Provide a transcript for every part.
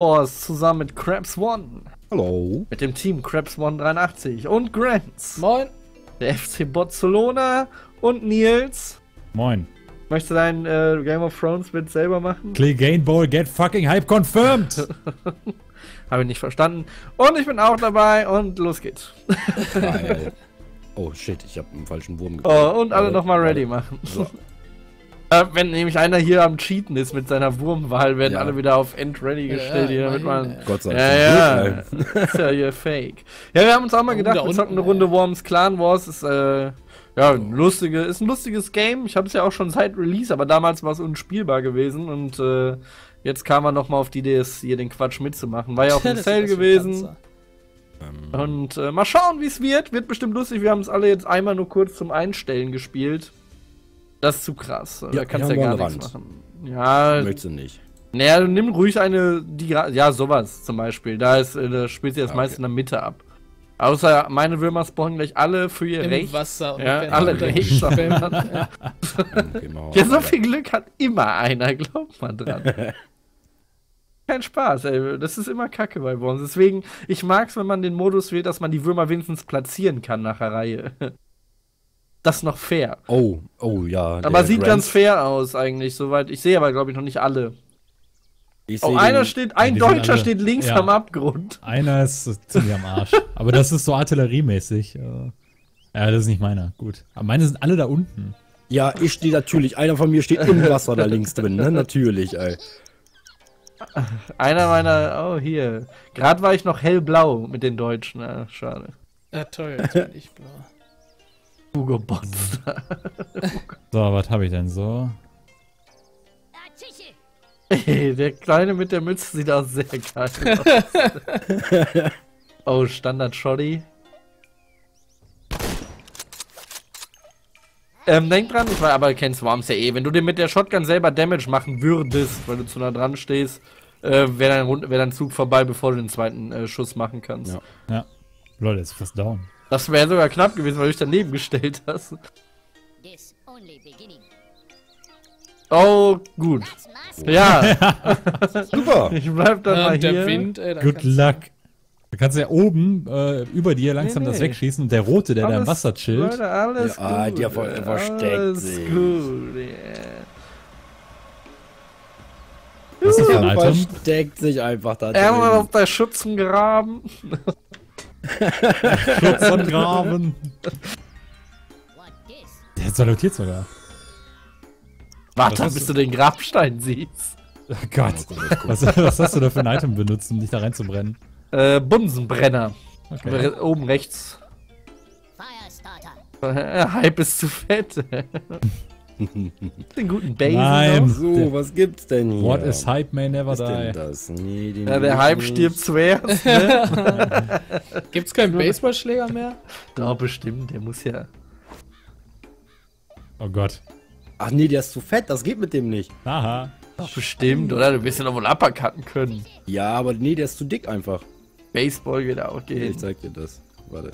Wars zusammen mit Krabs One. Hallo. Mit dem Team Krabs One 83 und Grants. Moin. Der FC Barcelona und Nils. Moin. Möchtest du deinen äh, Game of Thrones Witz selber machen? Gain Ball, get fucking hype confirmed. Habe ich nicht verstanden. Und ich bin auch dabei und los geht's. Oh shit, ich habe einen falschen Wurm gekriegt. Oh, und alle nochmal ready machen. So. Äh, wenn nämlich einer hier am Cheaten ist mit seiner Wurmwahl, werden Ja. alle wieder auf End ready gestellt, hier, damit immerhin, man. Gott sei Ja, Dank. ja. ist ja hier fake. Ja, wir haben uns auch mal gedacht, da wir zocken eine Runde. Worms Clan Wars. Ist, äh, ja, ein lustige, ist ein lustiges Game. Ich habe es ja auch schon seit Release, aber damals war es unspielbar gewesen und äh, jetzt kam man noch mal auf die Idee, es hier den Quatsch mitzumachen. War ja auch im Das Sale ein gewesen. Ähm, Und äh, mal schauen, wie es wird. Wird bestimmt lustig. Wir haben es alle jetzt einmal nur kurz zum Einstellen gespielt. Das ist zu krass. da Ja, kannst du ja gar nichts machen. Ja, möchtest du nicht. naja, nimm ruhig eine, die, ja, sowas zum Beispiel. Da ist, äh, da spielt sie das meist okay. in der Mitte ab. Außer meine Würmer spawnen gleich alle für ihr Im Recht. Wasser und Ja, alle rechts. Ja, mal ja, so viel Glück hat immer einer, glaubt man dran. Kein Spaß, ey. Das ist immer kacke bei Worms. Deswegen, ich mag's, wenn man den Modus wählt, dass man die Würmer wenigstens platzieren kann nach der Reihe. Das ist noch fair. Oh, oh ja. Aber sieht Grant- ganz fair aus eigentlich, soweit. Ich sehe aber, glaube ich, noch nicht alle. Ich Oh, einer den- steht, ein die sind Deutscher alle- steht links ja. am Abgrund. Einer ist ziemlich am Arsch. Aber das ist so artilleriemäßig. äh. Ja, das ist nicht meiner. Gut. Aber meine sind alle da unten. Ja, ich stehe natürlich. Einer von mir steht im Wasser da links drin, ne? Natürlich, ey. Einer meiner, oh hier. Gerade war ich noch hellblau mit den Deutschen. Ah, schade. Ja, toll, jetzt bin ich blau. Hugo Bots. So, was habe ich denn so? Ey, der Kleine mit der Mütze sieht auch sehr geil aus. oh, Standard Shoddy. Ähm, denk dran, ich weiß, aber du kennst Worms ja eh. Wenn du dir mit der Shotgun selber Damage machen würdest, weil du zu nah dran stehst, äh, wäre dein, wär dein Zug vorbei, bevor du den zweiten äh, Schuss machen kannst. Ja. Ja. Leute, ist fast down. Das wäre sogar knapp gewesen, weil du dich daneben gestellt hast. Oh, gut. Ja, Super. ich bleib dann Ja, mal der hier. Wind, ey, da Good kannst- luck. Du kannst ja oben äh, über dir langsam Nee, das nee. wegschießen und der rote, der da im Alles- Wasser chillt. Leute, alles Ja, ah, gut. der ver- der versteckt alles sich. gut, yeah. Was ist das Er ein Item? versteckt sich einfach da drin. auf der Schützengraben. Schutz und Graben. This? Der salutiert sogar. Warte, bis du? den Grabstein siehst. Oh Gott. Was, was hast du da für ein Item benutzt, um dich da reinzubrennen? Äh, Bunsenbrenner. Okay. Re- Oben rechts. Firestarter. Hype ist zu fett. Den guten Basen Nein. noch. So, was gibt's denn hier? What is hype may never Was denn die. das? Nee, den Ja, der Hype stirbt zuerst. Ne? Gibt's keinen Baseballschläger mehr? Doch, bestimmt. Der muss ja. Oh Gott. Ach nee, der ist zu fett, das geht mit dem nicht. Aha. Doch, bestimmt, oder? Du wirst ja noch wohl uppercutten können. Ja, aber nee, der ist zu dick einfach. Baseball geht auch gehen. Ich zeig dir das. Warte.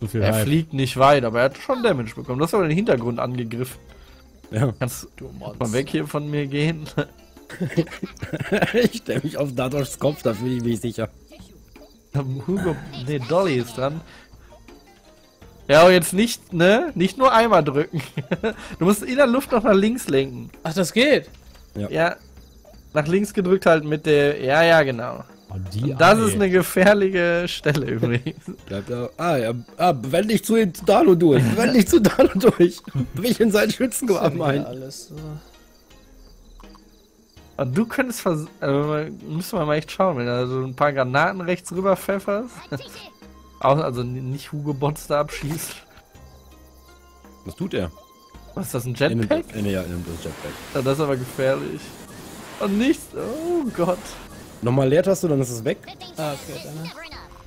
So viel Er Hype. fliegt nicht weit, aber er hat schon Damage bekommen. Du hast aber den Hintergrund angegriffen. Ja. Kannst Du mal weg hier von mir gehen? ich stell mich auf Dadoshs Kopf, da fühle ich mich sicher. Hugo, nee, Dolly ist dran. Ja, aber jetzt nicht, ne? Nicht nur einmal drücken. Du musst in der Luft noch nach links lenken. Ach, das geht. Ja. Nach links gedrückt halt mit der. Ja, ja, genau. Oh, die Und das Ei. ist eine gefährliche Stelle übrigens. Bleibt da. Ah, ja. Ah, wend dich zu Dalo durch. Wend dich zu Dalo durch. Brich in seinen Schützengraben ein. alles so. Und du könntest vers also, müssen wir mal echt schauen, wenn du so ein paar Granaten rechts rüber pfefferst. Auch, also nicht Hugo Bots da abschießt. Was tut er? Was ist das, ein Jetpack? äh, nee, ja, das Jetpack. Das ist aber gefährlich. Und nichts. Oh Gott. Nochmal Leertaste, dann ist es weg. Ah, okay, dann. Enough.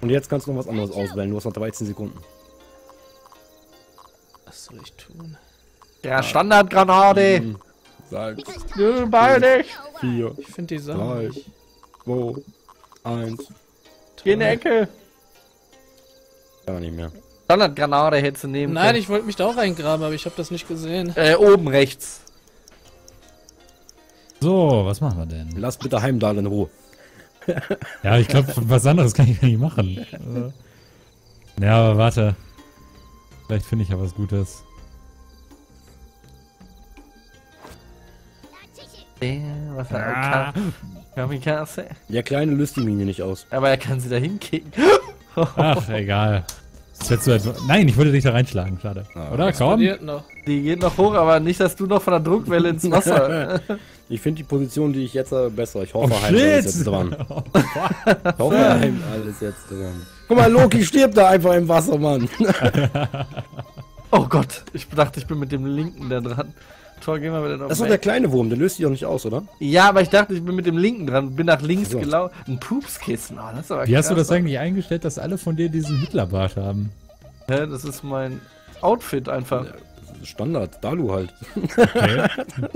Und jetzt kannst du noch was anderes auswählen. Du hast noch 13 Sekunden. Was soll ich tun? Ja, Standardgranate. Mhm. Nö, beide. 4, Ich finde die Sache Drei. nicht. 2, 1. Geh in die Ecke. Gar nicht mehr. Standardgranate hättest du nehmen Nein, können. ich wollte mich da auch reingraben, aber ich habe das nicht gesehen. Äh, oben rechts. So, was machen wir denn? Lass bitte Heimdall in Ruhe. Ja, ich glaube, was anderes kann ich gar nicht machen. Ja, aber warte. Vielleicht finde ich ja was Gutes. Der, was Ah. Kamikaze. Der Kleine löst die Mine nicht aus. Aber er kann sie da hinkicken. Ach, egal. Das hättest du halt, nein, ich wollte dich da reinschlagen, schade. Ah. Oder? Kaum? Die geht noch hoch, aber nicht, dass du noch von der Druckwelle ins Wasser. Ich finde die Position, die ich jetzt habe, besser. Ich hoffe, Oh, Heimdall ist jetzt dran. Ich hoffe, Heimdall ist jetzt dran. Guck mal, Loki stirbt da einfach im Wasser, Mann. oh Gott, ich dachte, ich bin mit dem linken da dran. Tor, geh mal wieder noch Das ist doch der kleine Wurm, der löst die doch nicht aus, oder? Ja, aber ich dachte, ich bin mit dem linken dran. Bin nach links So. gelaufen. Ein Pupskissen. Oh, das ist aber Wie hast du krass. das eigentlich eingestellt, dass alle von dir diesen Hitlerbart haben? Hä, das ist mein Outfit einfach. Ja. Das ist Standard, Dalu halt. Okay.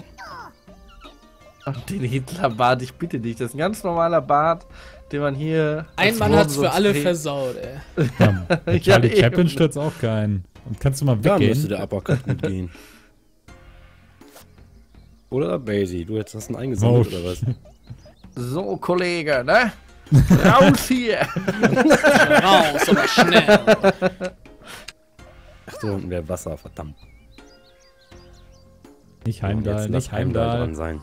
Ach, den Hitlerbart, ich bitte dich. Das ist ein ganz normaler Bart, den man hier. Ein Mann hat's so für alle trägt. versaut, ey. Ja, Ja, Charlie eben. Chaplin stürzt auch keinen. Und kannst du mal Da müsste weggehen? der Uppercut gut gehen. Oder Basie, du jetzt hast ihn eingesammelt Oh. oder was? So, Kollege, ne? Raus hier! Raus, aber schnell. Ach, da unten wäre Wasser, verdammt. Nicht Heimdall, nicht Heimdall dran Heimdall. sein.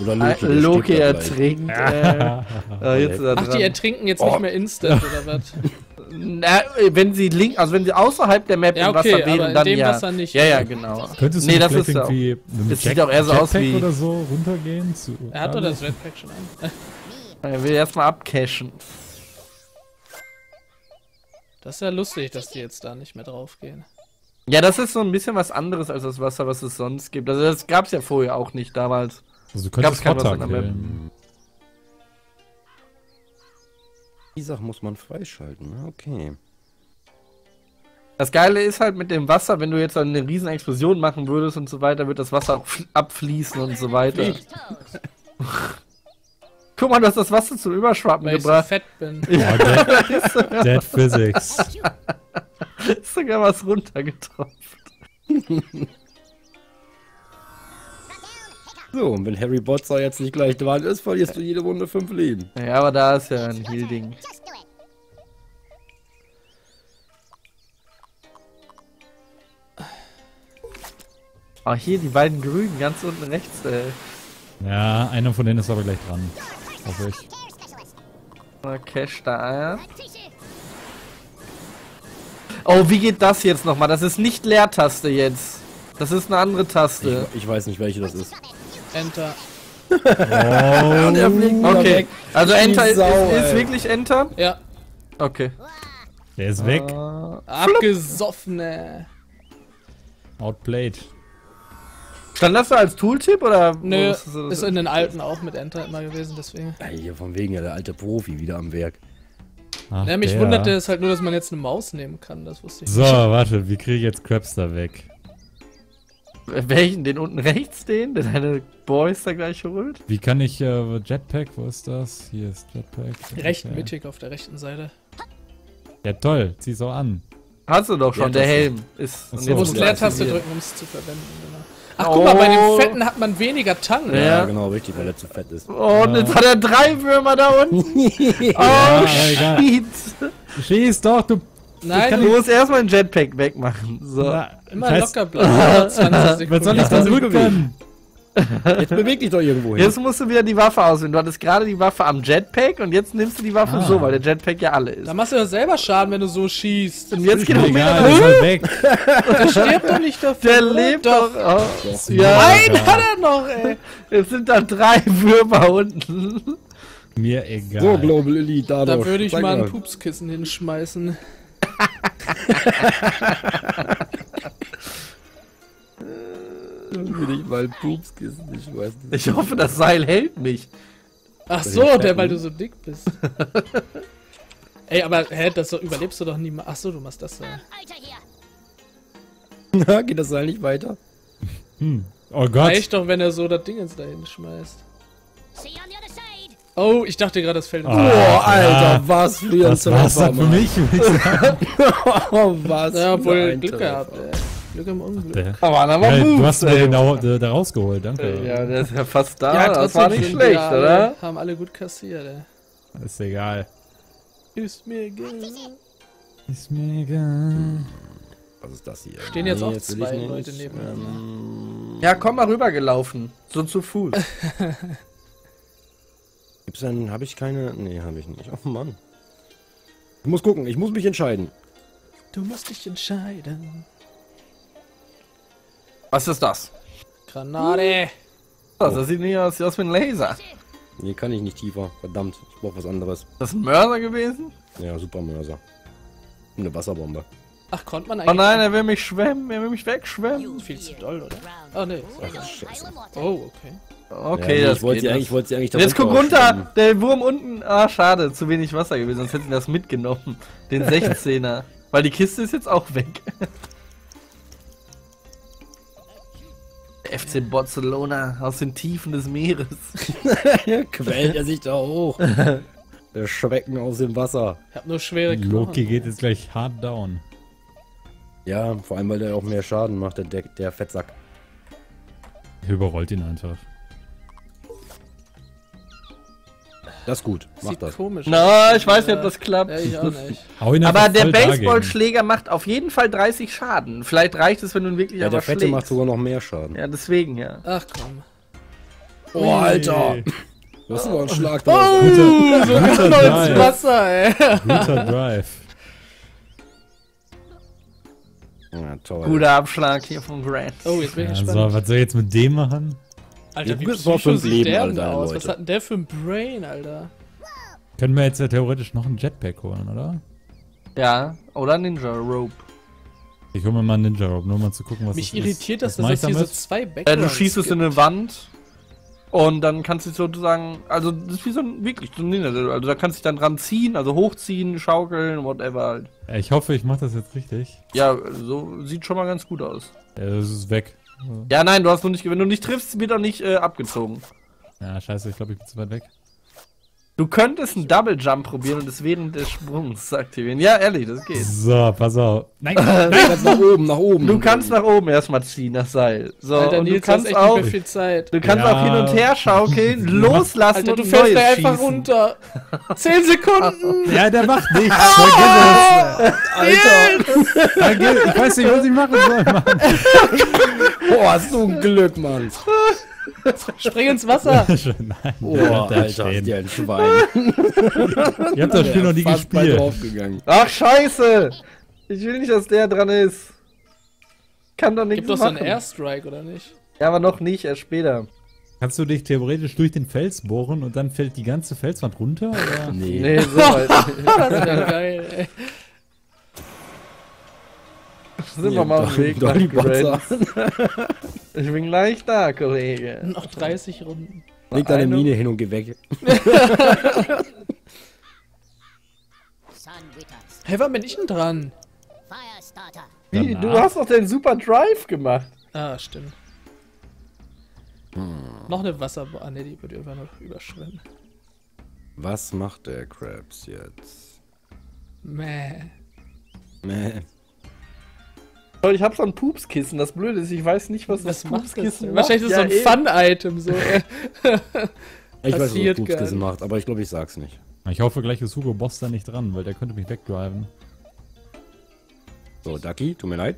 Oder Ah, Loki, der Loki ertrinkt. Äh, ah, jetzt ist er Ach, die ertrinken jetzt Oh. nicht mehr instant, oder was? Na, wenn sie link, also wenn sie außerhalb der Map Ja, im okay, Wasser aber wählen, dann dem ja. Wasser nicht. Ja, ja, genau. Könntest du Nee, nicht das vielleicht ist irgendwie mit das sieht auch eher so aus wie- oder so runtergehen? Zu, Er hat doch das Redpack schon an. Er will erstmal abcashen. Das ist ja lustig, dass die jetzt da nicht mehr draufgehen. Ja, das ist so ein bisschen was anderes als das Wasser, was es sonst gibt. Also das gab's ja vorher auch nicht damals. Also du könntest Gab's kein Wasser in Die Sache muss man freischalten, ne? okay. Das Geile ist halt mit dem Wasser, wenn du jetzt eine riesen Explosion machen würdest und so weiter, wird das Wasser abfließen und so weiter. Guck mal, du hast das Wasser zum Überschwappen Weil ich so gebracht. fett bin. Oh, dead, dead Physics. ist sogar was runtergetropft. So, und wenn Harry Potter jetzt nicht gleich dran ist, verlierst du jede Runde fünf Leben. Ja, aber da ist ja ein Heal-Ding. Ah, hier die beiden Grünen, ganz unten rechts, ey. Ja, einer von denen ist aber gleich dran. Hoffe ich. Mal Cash da ein. Oh, wie geht das jetzt nochmal? Das ist nicht Leertaste jetzt. Das ist eine andere Ich, Taste. ich weiß nicht, welche das ist. Enter. Und er fliegt Okay, weg. also Enter ist, Sau, ist, ist wirklich Enter? Ja, Okay. Der ist weg. abgesoffene. Outplayed. Stand das so als Tooltip oder? Nö, ist das? ist in den alten auch mit Enter immer gewesen, deswegen. Ja, hier von wegen ja der alte Profi wieder am Werk. Ach, Ja, mich der. wunderte es halt nur, dass man jetzt eine Maus nehmen kann, das wusste ich So, nicht. warte, wie kriege ich jetzt Crabster weg? Welchen? Den unten rechts, den? Der deine Boys da gleich holt? Wie kann ich äh, Jetpack, wo ist das? Hier ist Jetpack. Recht Okay. mittig auf der rechten Seite. Ja, toll, zieh's auch an. Hast du doch schon, Ja, der Helm. Ist, so. Du musst ist Ja, Leertaste drücken, um es zu verwenden. Genau. Ach, guck mal, bei Oh. den Fetten hat man weniger Tank. Ja. Ja, genau, richtig, weil er zu fett ist. Oh, und jetzt hat er drei Würmer da unten. Oh, egal. shit. Schieß doch, du. Nein, Du musst erstmal den Jetpack wegmachen. So. Na, immer weiß- locker bleiben. 20 Sekunden. Was soll ich da drücken? Jetzt beweg dich doch irgendwo hin. Jetzt musst du wieder die Waffe auswählen. Du hattest gerade die Waffe am Jetpack und jetzt nimmst du die Waffe Ah. so, weil der Jetpack ja alle ist. Da machst du ja selber Schaden, wenn du so schießt. Und jetzt geht er wieder. weg. Der stirbt doch nicht dafür. Der lebt doch. Oh. Doch. Ja, Nein, hat er noch, ey. jetzt sind da drei Würmer unten. Mir egal. So, Global Elite, da Da würde ich mal ein Pupskissen hinschmeißen. Würde ich mal ein Pupskissen, ich weiß nicht. Ich hoffe, das Seil hält mich. Ach so, der, weil du so dick bist. Ey, aber hä, das so, überlebst du doch nie mal. Ach so, du machst das da. Here. Na, geht das Seil nicht weiter? Hm. Oh Gott. Reicht doch, wenn er so das Ding ins da hinschmeißt. See you on the other. Oh, ich dachte gerade, das fällt ins Ah. Boah, Alter, ja. was für ein dann für mich. Oh, was Ja, wohl ein Glück gehabt, ey. Glück im Unglück. Der, Da waren aber ja, du hast mir den da, da, da rausgeholt, danke. Ja, der ist ja fast da. Ja, das war nicht schlecht, alle, oder? Haben alle gut kassiert, ey. Ist egal. Ist mir egal. Ist mir egal. Was ist das hier? Stehen jetzt auch zwei. Leute nebeneinander. Ähm, Ja, komm mal rübergelaufen. So zu Fuß. gibt's denn, habe ich keine? Nee, habe ich nicht. Oh Mann. Ich muss gucken, ich muss mich entscheiden. Du musst dich entscheiden. Was ist das? Granate. Das, das sieht nicht aus, aus wie ein Laser. Nee, kann ich nicht tiefer. Verdammt, ich brauche was anderes. Ist das ein Mörser gewesen? Ja, Supermörser. Eine Wasserbombe. Ach, konnte man Oh eigentlich. nein, er will mich schwemmen, er will mich wegschwemmen. Viel zu doll, oder? Oh, nee. Ach, scheiße. Oh, okay. Okay, ja, nee, das ich wollte geht sie eigentlich, ich wollte sie eigentlich Jetzt guck runter, der Wurm unten. Ah, schade, zu wenig Wasser gewesen, sonst hätten wir das mitgenommen. Den 16er. Weil die Kiste ist jetzt auch weg. FC Barcelona aus den Tiefen des Meeres. Quält er sich da hoch. Der Schrecken aus dem Wasser. Ich hab nur schwere Knochen. Loki geht jetzt gleich hart down. Ja, vor allem, weil der auch mehr Schaden macht, der, der Fettsack. Überrollt ihn einfach. Das ist gut, mach Sieht das. komisch Na, aus. ich weiß nicht, ob das klappt. Ja, ich auch nicht. Hau ihn Aber der. Baseballschläger macht auf jeden Fall 30 Schaden. Vielleicht reicht es, wenn du ihn wirklich Ja, der aber Fette schlägst. macht sogar noch mehr Schaden. Ja, deswegen, ja. Ach komm. Oh, Alter! Du hast aber einen Schlag Oh, drauf. Guter, so guter ins Drive. Wasser, ey. Guter Drive. Ja, toll. Guter Abschlag hier von Grant. Oh, jetzt bin ich Ja, so, gespannt. was soll ich jetzt mit dem machen? Alter, wie psycho fünf sieht Leben, der Alter, denn aus? Was Leute. hat denn der für ein Brain, Alter? Können wir jetzt ja theoretisch noch einen Jetpack holen, oder? Ja, oder Ninja Rope. Ich hole mir mal einen Ninja Rope, nur mal zu gucken, was Mich das irritiert ist. das, Was dass es ich hier so zwei Äh, Backgrounds du schießt es in eine Wand und dann kannst du sozusagen, also das ist wie so ein, wirklich so ein Ninja, also da kannst du dich dann dran ziehen, also hochziehen, schaukeln, whatever halt. Ja, Ich hoffe, ich mache das jetzt richtig. Ja, so sieht schon mal ganz gut aus. Ja, das ist weg. Ja, nein, du hast nur nicht, wenn du nicht triffst, wird auch nicht äh, abgezogen. Ja, scheiße, ich glaube, ich bin zu weit weg. Du könntest einen Double Jump probieren und es während des Sprungs aktivieren. Ja, ehrlich, das geht. So, pass auf. Nein, Ganz nach oben, nach oben. Du kannst nach oben erstmal ziehen, das Seil. So, Alter, und du Nils, kannst echt auch, nicht mehr viel Zeit. du kannst Ja. auch hin und her schaukeln, loslassen Alter, und du fällst da einfach schießen. runter. Zehn Sekunden. ja, der macht nichts. Vergiss Alter! es. Vergiss, ich weiß nicht, was ich machen soll, Mann. Boah, hast du ein Glück, Mann. Spring ins Wasser. Nein, Oh, Alter, ist stehen. ein Schwein. Ihr habt das Spiel noch nie gespielt. Ach, scheiße! Ich will nicht, dass der dran ist. Kann doch nichts Gibt doch so einen machen. Airstrike, oder nicht? ja, aber noch nicht, erst später. Kannst du dich theoretisch durch den Fels bohren und dann fällt die ganze Felswand runter? Oder? Nee. Nee, so weit. Das wäre geil, ey. Sind wir mal auf dem Weg nach Dolly Grant. Butter. Ich bin gleich da, Kollege. Noch 30 Runden. Leg deine Eine- Mine hin und geh weg. Hey, wann bin ich denn dran? Wie, du hast doch den Super Drive gemacht. Ah, stimmt. Noch eine Wasserbahn. Ah, ne, die wird irgendwann noch überschwemmen. Was macht der Krabs jetzt? Mäh. Meh. Ich hab so ein Pupskissen. Das Blöde ist, ich weiß nicht, was das das Pupskissen macht. Wahrscheinlich ist das Ja, so ein. Fun-Item. So. Ich weiß, was das Pupskissen macht, aber ich glaube, ich sag's nicht. Ich hoffe, gleich ist Hugo Boss da nicht dran, weil der könnte mich wegdriven. So, Ducky, tut mir leid.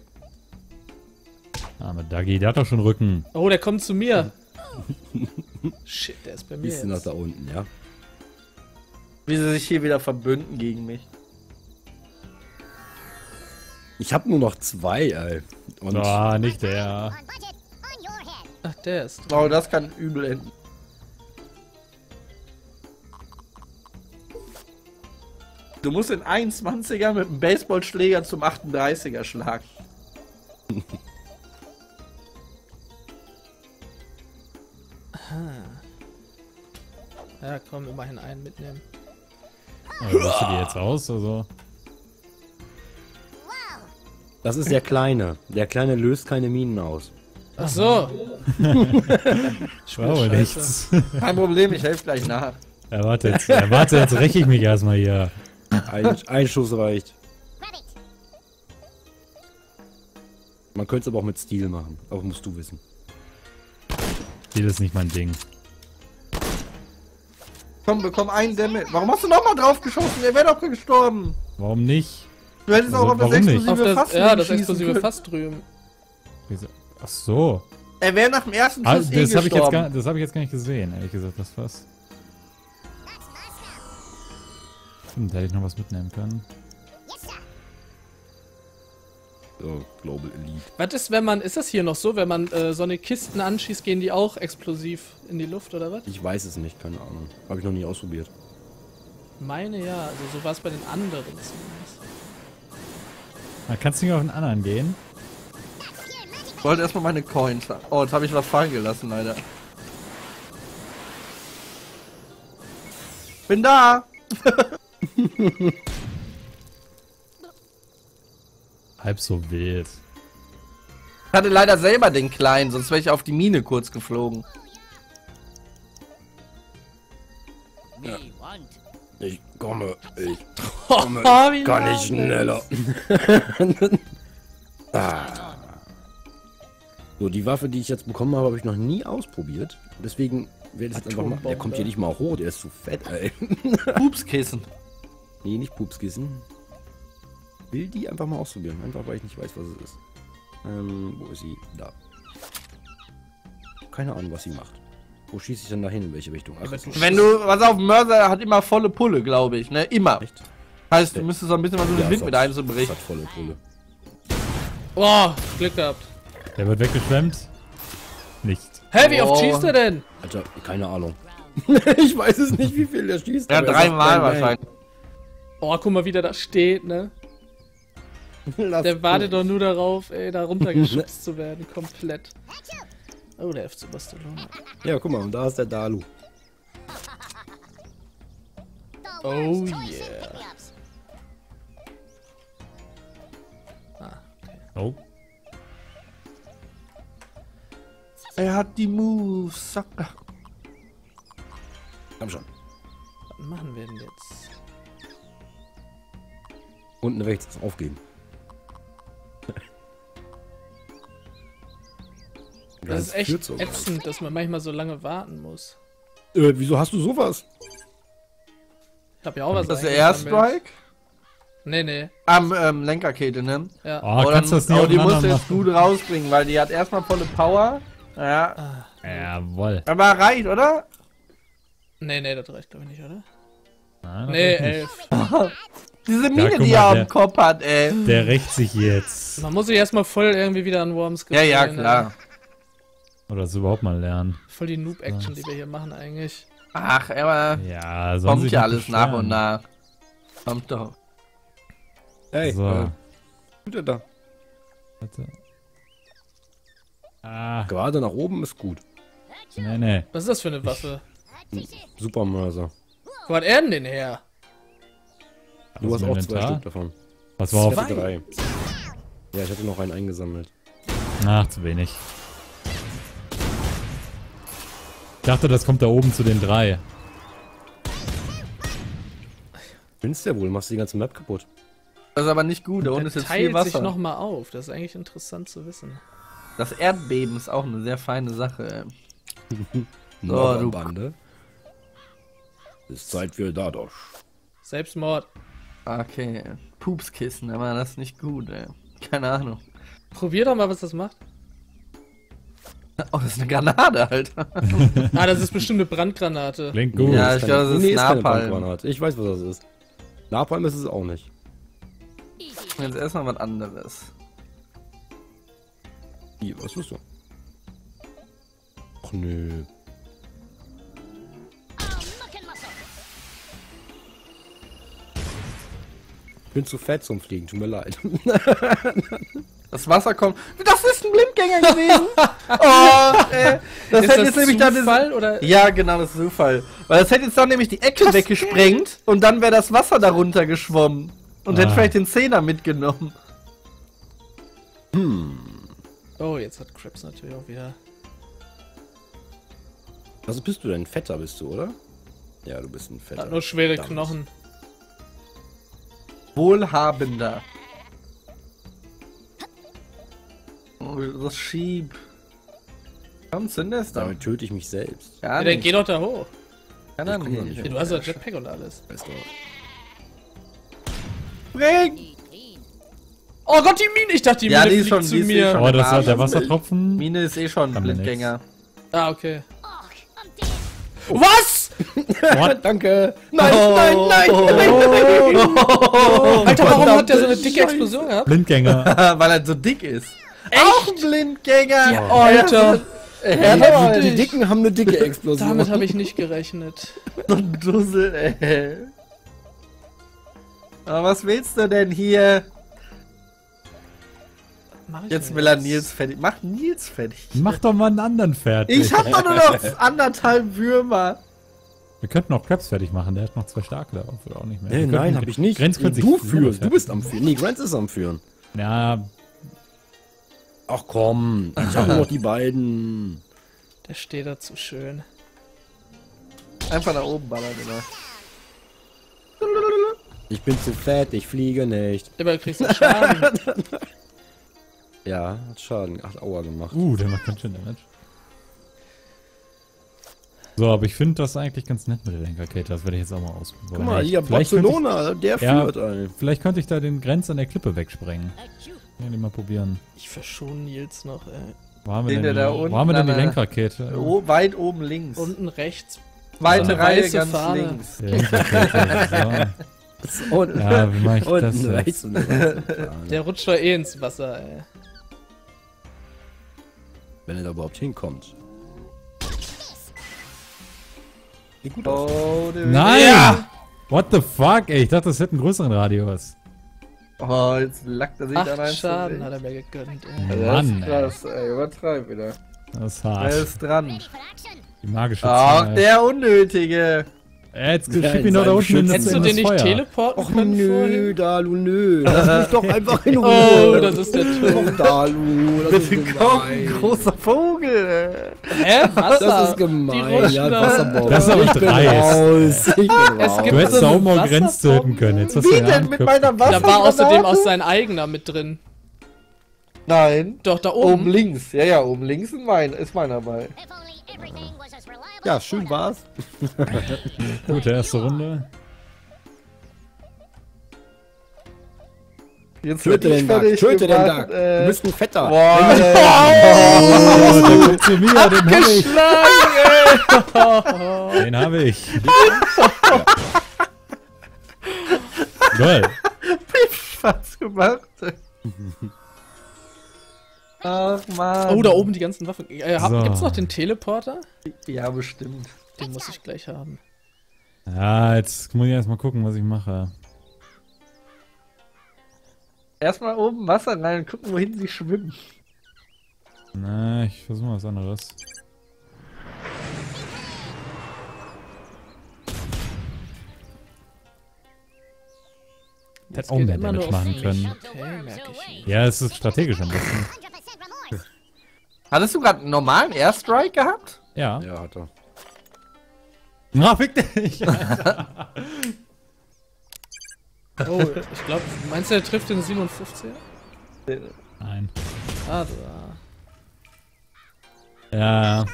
Arme Dagi, der hat doch schon Rücken. Oh, der kommt zu mir. Shit, der ist bei mir Bisschen nach da unten, ja. Wie sie sich hier wieder verbünden gegen mich. Ich habe nur noch zwei, ey. Und Ah, nicht der. Ach, der ist. Oh, das kann übel enden. Du musst den 21er mit dem Baseballschläger zum 38er schlagen. Ja, komm, immerhin einen mitnehmen. Lässt du die jetzt raus? Also, das ist der Kleine. Der Kleine löst keine Minen aus. Ach so. wow, nichts. Kein Problem, ich helfe gleich nach. Er warte jetzt, er warte, jetzt räche ich mich erstmal hier. Ein, ein Schuss reicht. Man könnte es aber auch mit Stil machen. Aber musst du wissen. Stil ist nicht mein Ding. Komm, bekomm einen Damage. Warum hast du nochmal drauf geschossen? Er wäre doch gestorben. Warum nicht? Du hättest Also, auch auf das warum nicht? explosive Auf das, Fass ja, das explosive können. Fass drüben. Wieso? Ach so. Er wäre nach dem ersten Ah, Schuss eh das habe ich, jetzt gestorben. gar- das hab ich jetzt gar nicht gesehen, ehrlich gesagt, das Fass. Stimmt, da hätte ich noch was mitnehmen können. So, Global Elite. Was ist, wenn man, ist das hier noch so, wenn man äh, so eine Kisten anschießt, gehen die auch explosiv in die Luft oder was? Ich weiß es nicht, keine Ahnung. Habe ich noch nie ausprobiert. Meine ja, also so war es bei den anderen Ah, kannst du nicht auf den anderen gehen? Ich wollte erstmal meine Coins. Oh, jetzt habe ich was fallen gelassen, leider. Bin da! Halb so wild. Ich hatte leider selber den kleinen, sonst wäre ich auf die Mine kurz geflogen. Want. Ich komme, ich komme, wie kann laut. ich schneller. ah. So, die Waffe, die ich jetzt bekommen habe, habe ich noch nie ausprobiert. Deswegen werde ich jetzt einfach machen. Der kommt hier nicht mal hoch, der ist zu fett, ey. Pupskissen. Nee, nicht Pupskissen. Will die einfach mal ausprobieren. Einfach weil ich nicht weiß, was es ist. Ähm, wo ist sie? Da. Keine Ahnung, was sie macht. Wo schieße ich denn da hin? In welche Richtung? Ach, du- Wenn du, was auf Mörser hat immer volle Pulle, glaube ich, ne? Immer. Echt? Heißt, du müsstest so ein bisschen mal so den Ja, Wind mit es hat volle Pulle. Oh, Glück gehabt. Der wird weggeschwemmt? Nicht. Hä, wie oft schießt er denn? Alter, keine Ahnung. ich weiß es nicht, wie viel der schießt. Ja, dreimal wahrscheinlich. Oh, guck mal, wie der da steht, ne? Lass Der wartet doch nur darauf, ey, da runtergeschubst zu werden, komplett. Oh, der FC Barcelona. Ja, guck mal, und da ist der Dalu. The Oh, choicest yeah. Ah, okay. Oh. Er hat die Moves. Sack- Komm schon. Was machen wir denn jetzt? Unten rechts aufgeben. Das ist echt so weit. ätzend, dass man manchmal so lange warten muss. Äh, wieso hast du sowas? Ich hab ja auch was Das ist der. Airstrike? Nee, nee. Am ähm, Lenkerkette, ne? Ja. Oh, Oh, kannst du das nicht auf die den musst du jetzt gut rausbringen, weil die hat erstmal volle Power. Ja. Jawoll. Aber reicht, oder? Nee, nee, das reicht glaube ich nicht, oder? Nein, das Nee, elf. Diese Mine, guck die er am Kopf hat, ey. Der rächt sich jetzt. Man muss sich erstmal voll irgendwie wieder an Worms Ja, ja, gewöhnen, klar. Oder das überhaupt mal lernen. Voll die Noob-Action, die wir hier machen eigentlich. Ach, aber Ja, kommt ja alles nach beschweren. und nach. Kommt doch. Hey, So. äh, er da? Warte. Ah, Gerade nach oben ist gut. nee, nee. Was ist das für eine Waffe? Super Mörser. Wo hat er denn den her? Du hast auch zwei? Stück davon. Was war auf... drei. Ja, ich hatte noch einen eingesammelt. Ach, zu wenig. Dachte, das kommt da oben zu den drei. Findest du ja wohl, machst du die ganze Map kaputt. Das ist aber nicht gut, da unten ist jetzt viel teilt sich Wasser. nochmal auf. Das ist eigentlich interessant zu wissen. Das Erdbeben ist auch eine sehr feine Sache. Noch du- Bande. Ist Zeit für Dadosch. Selbstmord. Okay. Pupskissen, aber das ist nicht gut, ey. Keine Ahnung. Probier doch mal, was das macht. Oh, das ist eine Granate, Alter. Ah, das ist bestimmt eine Brandgranate. Klingt gut. Ja, ich glaube, das ist nee, Napalm. Brandgranate. Ich weiß, was das ist. Napalm ist es auch nicht. Jetzt erstmal was anderes. Wie, was tust du? Ach nö. Ich bin zu fett zum Fliegen, tut mir leid. Das Wasser kommt. Das ist ein Blindgänger gewesen. oh, ey. Das ist hätte das jetzt nämlich dann. Zufall oder? Ja, genau, das ist Zufall. Weil das hätte jetzt dann nämlich die Ecke weggesprengt und dann wäre das Wasser darunter geschwommen. Und hätte Ah. vielleicht den Zehner mitgenommen. Oh, jetzt hat Krebs natürlich auch wieder. Was bist du denn? Fetter bist du, oder? Ja, du bist ein Fetter. Hat nur schwere Verdammt. Knochen. Wohlhabender. Das Schieb. Komm, zünd es. Damit töte ich mich selbst. Ja, Ja, dann geh doch da hoch. Kann er Ich nicht. nicht Ja, du hast ja Jetpack und alles. Weißt du. Spring! Oh Gott, die Mine! Ich dachte, die Ja, Mine die ist fliegt schon- zu die ist eh mir. schon- Oh, das, Arsch. der Wassertropfen. Mine ist eh schon Kann mir Blindgänger. Ah, okay. Och, I'm dead. Was? What? Danke. Nein, Oh. nein, nein, nein, Alter, warum hat der so eine dicke Explosion gehabt? Blindgänger. Weil er so dick ist. Auch ein Blindgänger! Alter, Er nein. hat Die Dicken haben eine dicke Explosion. damit habe ich nicht gerechnet. so ein Dussel, ey. Aber was willst du denn hier? Jetzt will er Nils fertig. Mach Nils fertig. Mach doch mal einen anderen fertig. Ich hab doch nur noch anderthalb Würmer. Wir könnten auch Krebs fertig machen, der hat noch zwei starke darauf oder auch nicht mehr. Nee, nein, hab ich nicht. Grenz du führst, du bist am. Führen. Nee, Grant ist am Führen. Ja, Ach komm, ich habe noch die beiden. Der steht da zu schön. Einfach nach oben ballern immer. Ich bin zu fett, ich fliege nicht. Immer kriegst du Schaden. Ja, hat Schaden. 8 Aua gemacht. uh, der macht ganz schön Damage. So, aber ich finde das eigentlich ganz nett mit der Lenkerkette. Das werde ich jetzt auch mal ausprobieren. Guck mal, hier Vielleicht könnte Barcelona, der Ja. führt ein. Ich, vielleicht könnte ich da den Grenz an der Klippe wegsprengen. Ja, die mal probieren. Ich verschone Nils noch, ey. Wo haben wir Den denn der die, da unten wo haben wir denn die an der- Lenkrakete? Oh, weit oben links. Unten rechts. Zweite eine Reihe weiße ganz Fahne. links. Die Lenkrakete. Und, Ja, wie mach ich das jetzt? rechts und. Der rutscht doch eh ins Wasser, ey. Wenn er da überhaupt hinkommt. Sieht gut Oh, der Nein! Ja! What the fuck, ey? Ich dachte, das hätte einen größeren Radius. Oh, jetzt lackt er sich dann Acht ein. Schaden hat er mir gegönnt, ey. Das Mann, ist krass, ey. Übertreib wieder. Das ist Er hart. ist dran. Die magische Ach, Zahl. der Unnötige. Jetzt Ja, schieb ihn doch da unten in das, Hättest du den nicht Feuer. teleporten Och können nö, vorhin? Dalu, nö. Lass mich doch einfach in Oh, Ruhe. das ist der Tod. Och, Dalu, das ist Bitte komm, gemein. großer Vogel. Hä? Wasser? Das ist gemein. Ja, da. Wasserbombe. Das ist aber ich bin dreist. raus. Ich bin Es raus. gibt Du hättest so auch Grenz töten können. Jetzt hast Wie denn mit meiner Waffe? Da war außerdem auch sein eigener mit drin. Nein. Doch, da Oben oben. links. Ja, ja, oben links ist, mein, ist meiner bei. Ja, schön war's. Gute erste Runde. Jetzt Töte den Duck, töte den Duck. Du Äh, bist ein Fetter. boah, Oh, der kommt zu mir, den habe ich. Den habe ich. Toll. was gemacht. Ach man. Oh, da oben die ganzen Waffen. Äh, hab, So. Gibt's noch den Teleporter? Ja, bestimmt. Den muss ich gleich haben. Ja, jetzt muss ich erstmal gucken, was ich mache. Erstmal oben Wasser rein und gucken, wohin sie schwimmen. Na, ich versuche mal was anderes. Hätte auch mehr Damage machen mich. können. Okay, merke ich. Ja, es ist strategisch am besten. 100% remorse. Hattest du gerade einen normalen Airstrike gehabt? Ja. Ja, hat er. Na, fick dich! Oh, ich glaube, meinst du, er trifft den 57er? Nein. Ah, da. Ja.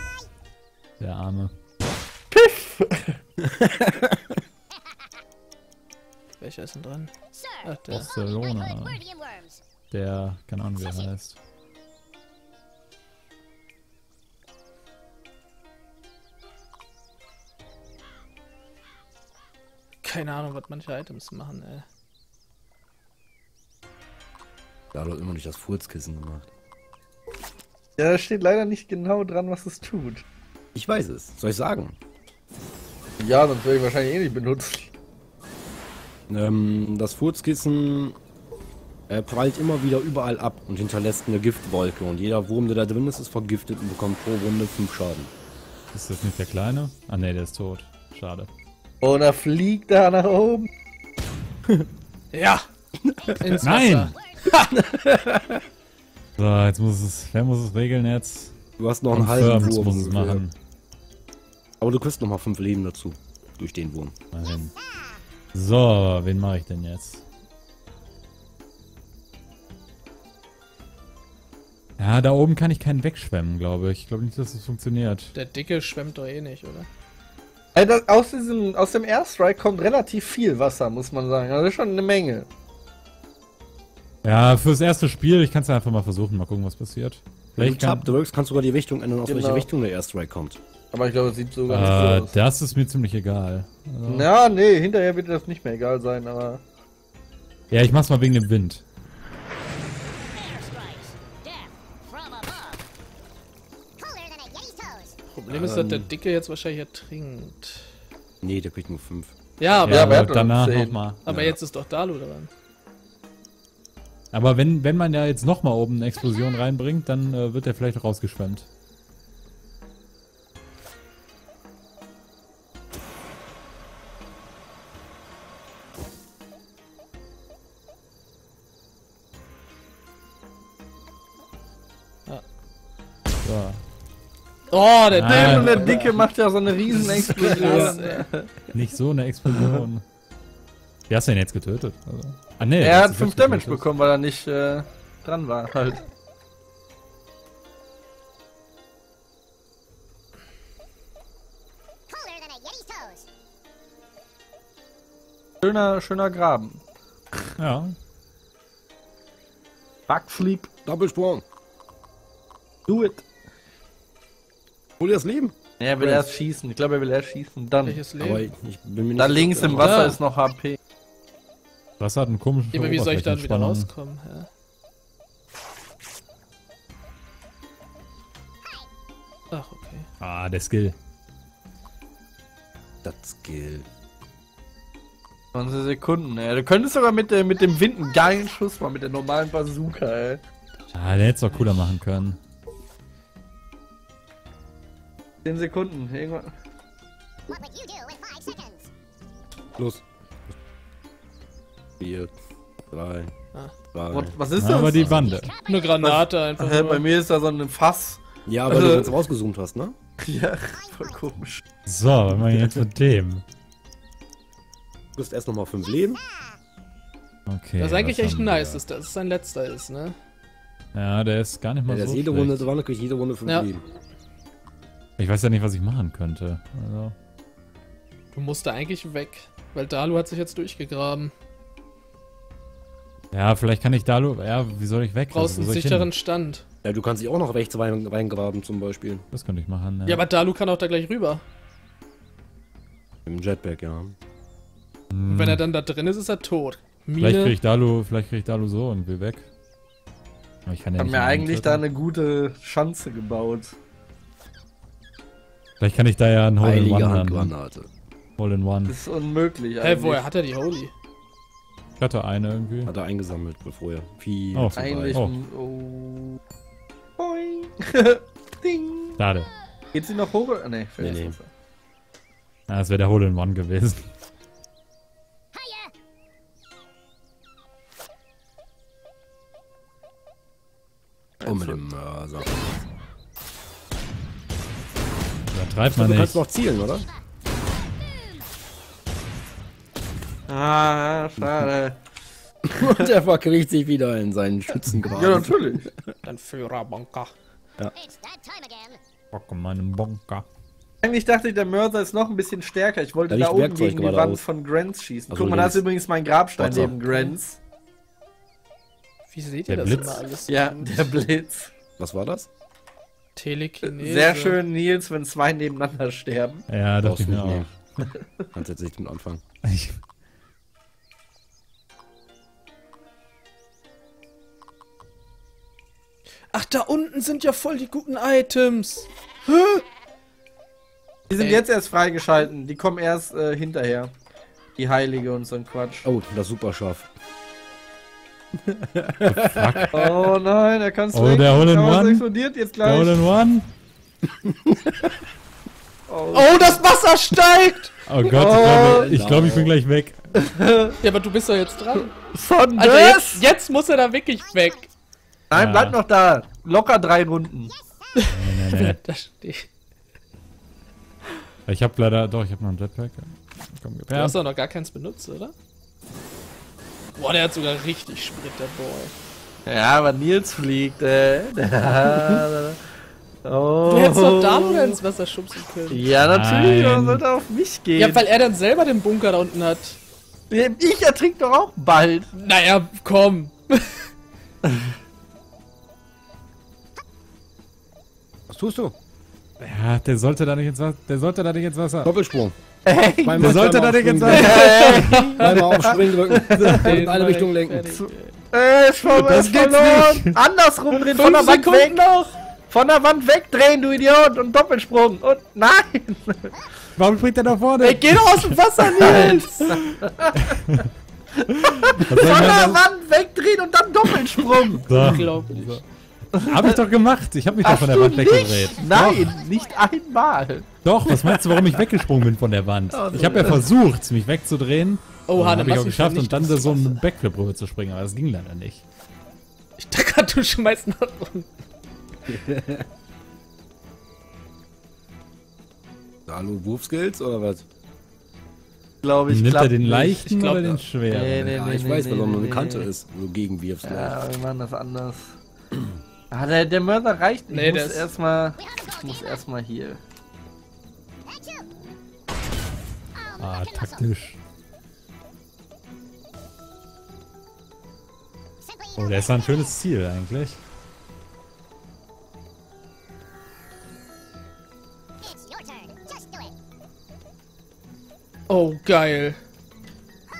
Der Arme. Welcher ist denn dran? Ach, der. Barcelona. Der, keine Ahnung, wie er heißt. Keine Ahnung, was manche Items machen, ey. Da hat er immer nicht das Furzkissen gemacht. Ja, da steht leider nicht genau dran, was es tut. Ich weiß es. Soll ich sagen? Ja, sonst würde ich wahrscheinlich eh nicht benutzen. Ähm, das Furzkissen äh, prallt immer wieder überall ab und hinterlässt eine Giftwolke. Und jeder Wurm, der da drin ist, ist vergiftet und bekommt pro Runde 5 Schaden. Ist das nicht der Kleine? Ah, ne, der ist tot. Schade. Und er fliegt da nach oben. Ja! Ins Nein! So, jetzt muss es. Wer muss es regeln jetzt? Du hast noch einen halben Wurm. muss es machen. Aber du kriegst noch mal 5 Leben dazu. Durch den Wurm. So, wen mache ich denn jetzt? Ja, da oben kann ich keinen wegschwemmen, glaube ich. Ich glaube nicht, dass das funktioniert. Der Dicke schwemmt doch eh nicht, oder? Ey, das, aus, diesem, aus dem Airstrike kommt relativ viel Wasser, muss man sagen. Also das ist schon eine Menge. Ja, fürs erste Spiel, ich kann es ja einfach mal versuchen, mal gucken, was passiert. Wenn du Tab drückst, kannst du sogar die Richtung ändern, aus Genau. welche Richtung der Airstrike kommt. Aber ich glaube, es sieht sogar nicht äh, so aus. das ist mir ziemlich egal. Also, Ja, nee, hinterher wird das nicht mehr egal sein, aber. ja, ich mach's mal wegen dem Wind. Problem ist, dass der Dicke jetzt wahrscheinlich ertrinkt. Nee, der kriegt nur 5. Ja, aber, Ja, aber er aber danach nochmal. aber ja. jetzt ist doch Dalu dran. Aber wenn, wenn man ja jetzt nochmal oben eine Explosion reinbringt, dann äh, wird er vielleicht rausgeschwemmt. Oh, der Nein. Dicke! Und der Dicke macht ja so eine riesen Explosion. Nicht so eine Explosion. Wer hast du denn jetzt getötet? Also, ah, nee, Er hat hast 5 selbst Damage getötet. bekommen, weil er nicht äh, dran war. Halt. Schöner, schöner Graben. Ja. Backflip, Doppelsprung. do it. Hol dir das Leben. Ja, er will erst schießen. Ich glaube, er will erst schießen. Dann. Welches Aber Leben? ich, ich bin mir nicht Da links im. Wasser Ja. ist noch HP. Das hat einen komischen aber wie soll ich dann wieder rauskommen? Ja. Ach, okay. Ah, der Skill. Das Skill. 20 Sekunden, ey. Du könntest sogar mit, der, mit dem Wind einen geilen Schuss machen, mit der normalen Bazooka, ey. Ah, der hätte es doch cooler machen können. 10 Sekunden, irgendwann. What? Los. 4, 3, Ah. 2. Was, was ist das? aber die Bande. Eine Granate einfach. Hä, bei mir ist da so ein Fass. Ja, aber Also- du jetzt rausgezoomt hast, ne? Ja, voll komisch. So, was machen wir jetzt mit dem? Du hast erst nochmal 5 Leben. Okay. Das ist eigentlich echt nice, wir? dass das sein letzter ist, ne? Ja, der ist gar nicht mal Ja, der so ist jede schlecht. Runde dran, kriegt jede Runde 5 Ja. Leben. Ich weiß ja nicht, was ich machen könnte. Also, Du musst da eigentlich weg. Weil Dalu hat sich jetzt durchgegraben. ja, vielleicht kann ich da... lo- Ja, wie soll ich weg? Brauchst Also, einen wo soll ich sicheren hin? Stand. Ja, du kannst dich auch noch rechts rein, reingraben zum Beispiel. Das könnte ich machen, ja. Ja, aber Dalu kann auch da gleich rüber. Im Jetpack, ja. Und wenn er dann da drin ist, ist er tot. Hm. Vielleicht krieg Mine. ich Dalu, vielleicht krieg ich Dalu so irgendwie weg. Aber ich kann ja hab nicht mir eigentlich da eine gute Schanze gebaut. Vielleicht kann ich da ja ein Hole in One haben. Handgranate. Hole in One. Das ist unmöglich. Hä, eigentlich. woher hat er die Holy? Ich hatte eine irgendwie. Hat er eingesammelt wohl vorher. Vier, Oh. Eigentlich. Oh. Oh. Boing. Ding. Schade. Geht sie noch hoch? oder- Nee, Nee, nee. Ja, das wäre der Hole in One gewesen. Oh, mit dem Mörser. Übertreibt Du man kannst nicht. noch zielen, oder? Ah, schade. Und er verkriecht sich wieder in seinen Schützengraben. ja, natürlich. Ein Führerbunker. It's that time again. Bock in meinem Bonker. Eigentlich dachte ich, der Mörser ist noch ein bisschen stärker. Ich wollte Da da oben Werkzeug gegen die Wand aus. von Grants schießen. Ach so, Guck mal, da ist übrigens mein Grabstein Warte. neben Grants. Wie seht ihr Der das Blitz? immer alles? Ja, der Blitz. Was war das? Telekinese. Sehr schön, Nils, wenn zwei nebeneinander sterben. Ja, Brauchst dachte ich mir nicht auch. nehmen. Kannst jetzt nicht mit anfangen. Ach, da unten sind ja voll die guten Items. Die sind Ey. jetzt erst freigeschalten. Die kommen erst äh, hinterher. Die Heilige und so ein Quatsch. Oh, das ist super scharf. Oh nein, er kann es Oh, der Hole in One. explodiert jetzt gleich. Hole in One. Oh. Oh, das Wasser steigt! Oh Gott, Oh, ich glaube, ich, glaub, ich bin gleich weg. Ja, aber du bist doch jetzt dran. Von Also jetzt, jetzt muss er da wirklich weg. Nein, Ja. bleib noch da. Locker drei Runden. Nee, nee, nee. Da steht. Ich habe leider, doch, ich habe noch ein Jetpack. Komm, Du hast doch noch gar keins benutzt, oder? Boah, der hat sogar richtig Sprit, der Boy. Ja, aber Nils fliegt, äh. oh. Du hättest doch da nur ins Wasser schubsen können. Ja, natürlich, Nein. man sollte auf mich gehen. Ja, weil er dann selber den Bunker da unten hat. ich ertrink doch auch bald. Naja, komm. Was tust du? Ja, der sollte da nicht ins Wasser. Der sollte da nicht ins Wasser. Doppelsprung. Ey, Der sollte da zweimal nicht ins auf Springen Wasser. drücken. In eine mach Richtung ich lenken. äh, ist vorbei, Das ist verloren. Andersrum drehen, von der Wand weg. Noch. Von der Wand wegdrehen, du Idiot. Und Doppelsprung. Und nein. Warum springt er da vorne? Ey, geh doch aus dem Wasser, Nils! Von der? Wand wegdrehen und dann Doppelsprung. So. Unglaublich. Hab ich doch gemacht. Ich hab mich doch von der Wand weggedreht. Nein, nicht einmal. Doch, was meinst du, warum ich weggesprungen bin von der Wand? Ich habe ja versucht, mich wegzudrehen. Oh, Habe Hane, ich auch geschafft und dann so einen Backflip rüber zu springen, aber das ging leider nicht. Ich dachte du schmeißt noch rum. Hallo, Wurfskills oder was? Glaube ich, Nimmt er klappt den leichten Ich glaub, oder den schweren? Nee, nee, Ja, nee, ich nee, weiß, nee, weil da nur nee, eine Kante nee. ist, wo du gegenwirfst. Ja, wir machen das anders. Ah, der, der Mörder reicht nicht. Nee, ich der muss ist- erstmal. Ich muss erstmal hier. Ah, taktisch. Oh, der ist ein schönes Ziel eigentlich. It's your turn. Just do it. Oh, geil.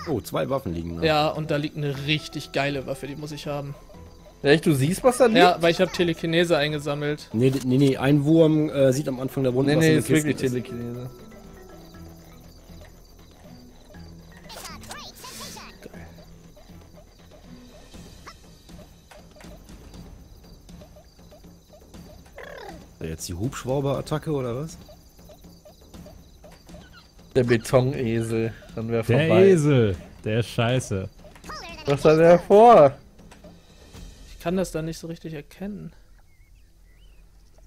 Oh, zwei Waffen liegen da. Ja, und da liegt eine richtig geile Waffe, die muss ich haben. Echt, du siehst, was da liegt? Ja, weil ich habe Telekinese eingesammelt. Nee, nee, nee, ein Wurm äh, sieht am Anfang der Runde, Nee, was nee, in ist der wirklich Kiste Telekinese. Jetzt die Hubschrauber-Attacke oder was? Der Betonesel. Dann wäre Der vorbei. Esel. Der ist scheiße. Was hat er vor? Ich kann das da nicht so richtig erkennen.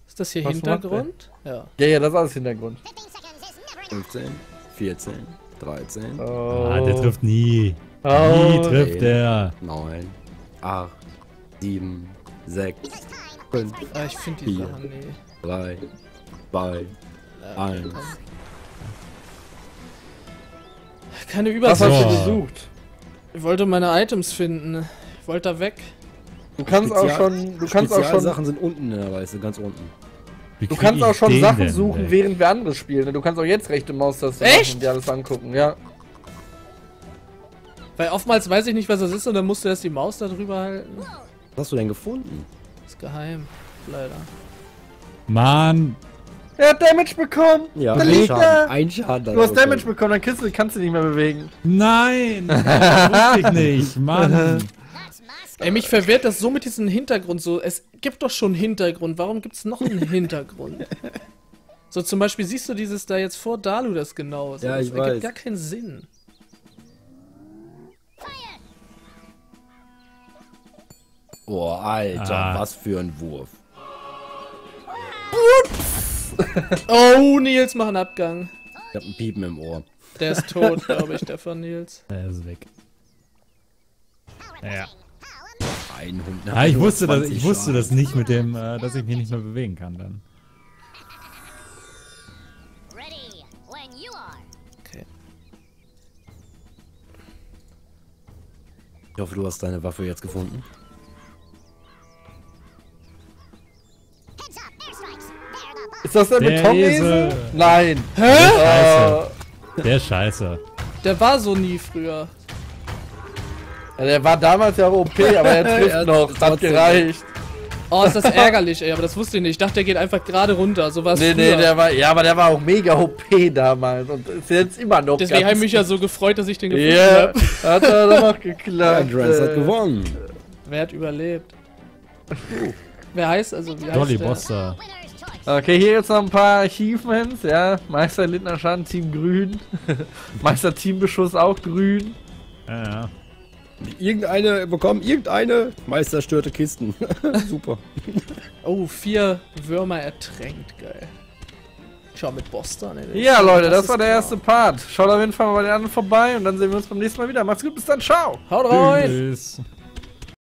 Ist das hier Was macht der? Hintergrund? Ja. Ja, ja, das ist alles Hintergrund. 15 seconds is never enough. 15, 14, 13, Oh. Ah, der trifft nie. Oh. Nie trifft nee. er. 9, 8, 7, 6, Because time 5, Ah, ich finde die. Sachen nie. 3, 2, Ja, 1. komm. Keine Was hast Übersicht. du gesucht? Ich wollte meine Items finden. Ich wollte da weg. Du kannst auch Spezial- schon, du kannst auch schon, Sachen sind unten in der Leiste, ganz unten. Wie du kannst auch schon Sachen denn suchen, weg? während wir anderes spielen. ne? Du kannst auch jetzt rechte Maustaste machen und dir alles angucken, ja. Weil oftmals weiß ich nicht, was das ist und dann musst du erst die Maus da drüber halten. Was hast du denn gefunden? Ist geheim. Leider. Mann, Er hat Damage bekommen! Ja, Da ein liegt Schaden. er! Ein Schaden. Du hast Damage bekommen, dann kannst du, kannst du nicht mehr bewegen. nein! Das wusste ich nicht, Mann. Ey, mich verwirrt das so mit diesem Hintergrund so. Es gibt doch schon einen Hintergrund. Warum gibt es noch einen Hintergrund? So zum Beispiel siehst du dieses da jetzt vor Dalu das genau. So, Ja, das ich ergibt weiß. gar keinen Sinn. Boah, Alter, Ah. was für ein Wurf. Oh, Nils, mach einen Abgang. Ich hab ein Piepen im Ohr. Der ist tot, glaube ich, der von Nils. Er ist weg. Ja. Ein Hund. Ah, ich wusste, das, 20 ich wusste das nicht mit dem, äh, dass ich mich nicht mehr bewegen kann dann. Ready when you are. Okay. Ich hoffe, du hast deine Waffe jetzt gefunden. Ist das der, Der Betonesel? Esel. Nein. Hä? Scheiße. Äh, Der scheiße. Der war so nie früher. Ja, der war damals ja OP, aber er trifft Er noch. trifft Hat gereicht. Oh, ist das ärgerlich, ey, aber das wusste ich nicht. Ich dachte, der geht einfach gerade runter. So Nee, früher. nee, der war, ja, aber der war auch mega OP damals und ist jetzt immer noch Deswegen habe ich mich ja so gefreut, dass ich den gefunden Ja, habe. hat er doch noch Ja, geklappt. Grants hat äh. gewonnen. Wer hat überlebt? Wer heißt also, wie heißt Dolly der? Boster. Okay, hier jetzt noch ein paar Achievements, ja. Meister Lindner Schaden, Team Grün. Meister Teambeschuss auch grün. Ja, ja. Irgendeine bekommen, irgendeine Meister störte Kisten. Super. Oh, vier Würmer ertränkt, geil. Schau mit Boston, ey. Ja, Leute, das, ist war der klar. erste Part. Schaut auf jeden Fall mal bei den anderen vorbei und dann sehen wir uns beim nächsten Mal wieder. Macht's gut, bis dann, ciao! Haut rein! Tschüss.